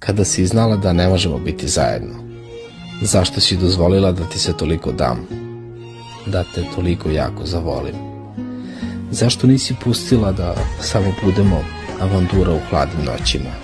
kada si znala da ne možemo biti zajedno? Zašto si dozvolila da ti se toliko dam? Da te toliko jako zavolim? Zašto nisi pustila da samo budemo avantura u hladnim noćima?